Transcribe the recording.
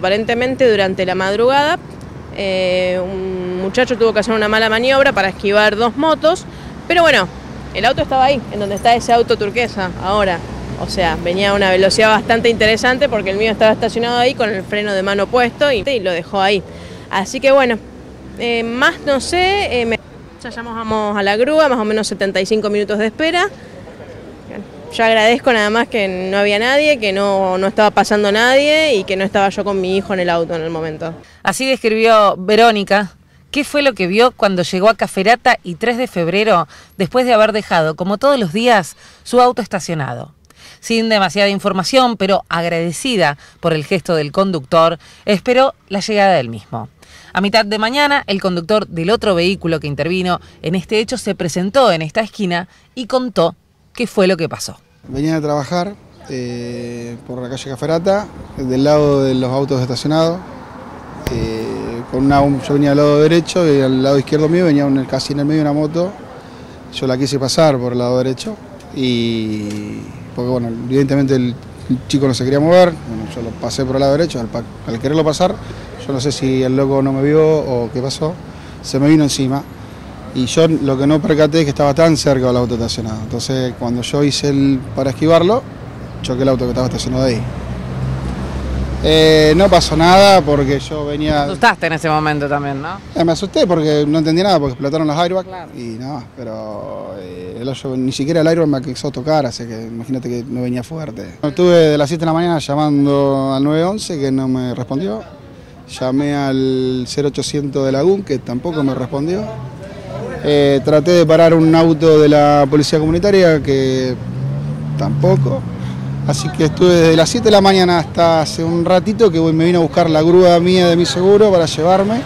Aparentemente durante la madrugada eh, un muchacho tuvo que hacer una mala maniobra para esquivar dos motos, pero bueno, el auto estaba ahí, en donde está ese auto turquesa ahora. O sea, venía a una velocidad bastante interesante porque el mío estaba estacionado ahí con el freno de mano puesto y, lo dejó ahí. Así que bueno, eh, más no sé, eh, ya llamamos a la grúa, más o menos 75 minutos de espera. Yo agradezco nada más que no había nadie, que no, no estaba pasando nadie y que no estaba yo con mi hijo en el auto en el momento. Así describió Verónica qué fue lo que vio cuando llegó a Caferata y 3 de febrero, después de haber dejado, como todos los días, su auto estacionado. Sin demasiada información, pero agradecida por el gesto del conductor, esperó la llegada del mismo. A mitad de mañana, el conductor del otro vehículo que intervino en este hecho se presentó en esta esquina y contó qué fue lo que pasó. Venía a trabajar eh, por la calle Caferata, del lado de los autos estacionados. Eh, con una, yo venía al lado derecho y al lado izquierdo mío venía casi en el medio una moto. Yo la quise pasar por el lado derecho y porque bueno, evidentemente el, chico no se quería mover, yo lo pasé por el lado derecho, al, quererlo pasar, yo no sé si el loco no me vio o qué pasó, se me vino encima y yo lo que no percaté es que estaba tan cerca del auto estacionado. Entonces cuando yo hice el para esquivarlo, choqué el auto que estaba estacionado ahí. Eh, no pasó nada porque yo venía... Te asustaste en ese momento también, ¿no? Eh, me asusté porque no entendía nada, porque explotaron los airbags y nada, pero eh, el hoyo, ni siquiera el airbag me quiso tocar, así que imagínate que no venía fuerte. Estuve de las 7 de la mañana llamando al 911 que no me respondió, llamé al 0800 de Lagún que tampoco me respondió, traté de parar un auto de la policía comunitaria que tampoco. Así que estuve desde las 7 de la mañana hasta hace un ratito que me vine a buscar la grúa mía de mi seguro para llevarme.